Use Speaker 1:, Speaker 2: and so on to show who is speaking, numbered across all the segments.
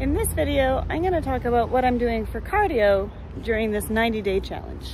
Speaker 1: In this video, I'm going to talk about what I'm doing for cardio during this 90 day challenge.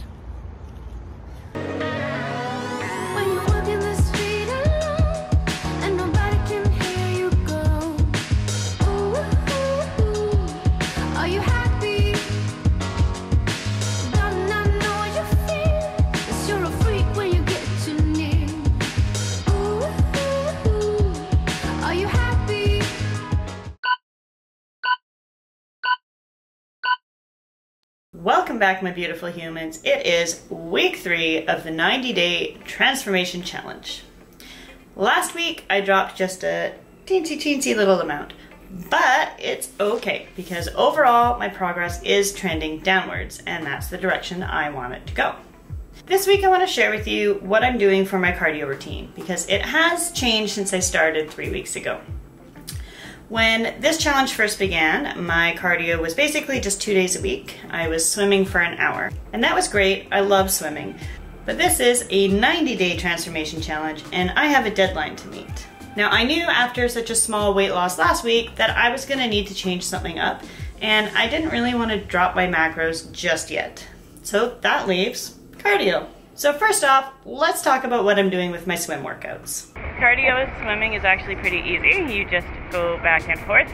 Speaker 1: Welcome back, my beautiful humans. It is week three of the 90 day transformation challenge. Last week, I dropped just a teensy teensy little amount, but it's okay because overall my progress is trending downwards and that's the direction I want it to go. This week I want to share with you what I'm doing for my cardio routine because it has changed since I started three weeks ago. When this challenge first began, my cardio was basically just two days a week. I was swimming for an hour, and that was great. I love swimming. But this is a 90 day transformation challenge, and I have a deadline to meet. Now, I knew after such a small weight loss last week that I was gonna need to change something up, and I didn't really wanna drop my macros just yet. So that leaves cardio. So first off, let's talk about what I'm doing with my swim workouts. Cardio swimming is actually pretty easy. You just go back and forth,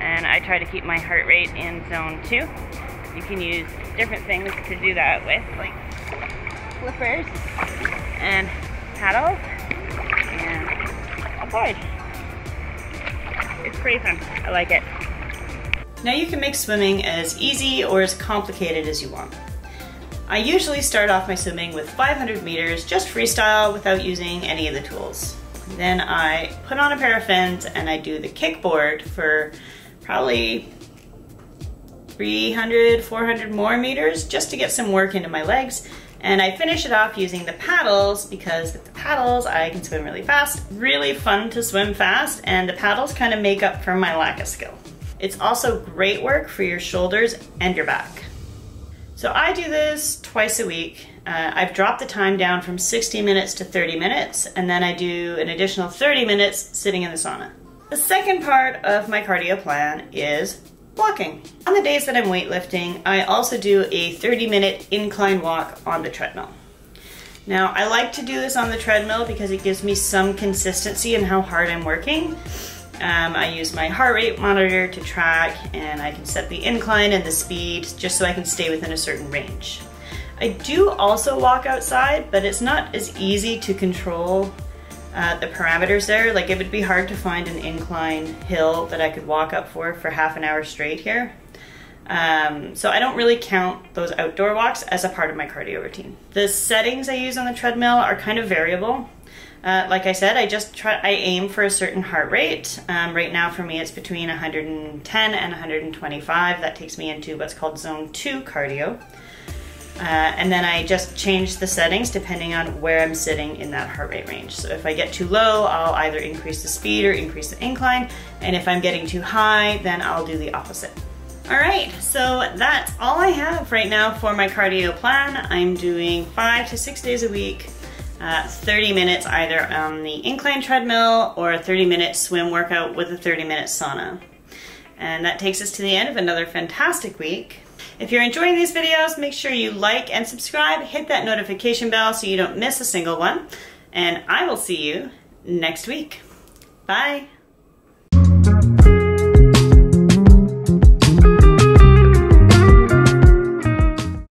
Speaker 1: and I try to keep my heart rate in zone two. You can use different things to do that with, like flippers and paddles and a board. It's pretty fun. I like it. Now you can make swimming as easy or as complicated as you want. I usually start off my swimming with 500 meters, just freestyle without using any of the tools. Then I put on a pair of fins and I do the kickboard for probably 300, 400 more meters just to get some work into my legs. And I finish it off using the paddles because with the paddles I can swim really fast. Really fun to swim fast and the paddles kind of make up for my lack of skill. It's also great work for your shoulders and your back. So I do this twice a week uh, I've dropped the time down from 60 minutes to 30 minutes, and then I do an additional 30 minutes sitting in the sauna. The second part of my cardio plan is walking. On the days that I'm weightlifting, I also do a 30 minute incline walk on the treadmill. Now, I like to do this on the treadmill because it gives me some consistency in how hard I'm working. Um, I use my heart rate monitor to track and I can set the incline and the speed just so I can stay within a certain range. I do also walk outside, but it's not as easy to control uh, the parameters there. Like it would be hard to find an incline hill that I could walk up for for half an hour straight here. Um, so I don't really count those outdoor walks as a part of my cardio routine. The settings I use on the treadmill are kind of variable. Uh, like I said, I just try, I aim for a certain heart rate. Um, right now for me it's between 110 and 125. That takes me into what's called zone two cardio. Uh, and then I just change the settings depending on where I'm sitting in that heart rate range. So if I get too low, I'll either increase the speed or increase the incline. And if I'm getting too high, then I'll do the opposite. All right, so that's all I have right now for my cardio plan. I'm doing five to six days a week, uh, 30 minutes either on the incline treadmill or a 30 minute swim workout with a 30 minute sauna. And that takes us to the end of another fantastic week. If you're enjoying these videos, make sure you like and subscribe, hit that notification bell so you don't miss a single one, and I will see you next week. Bye.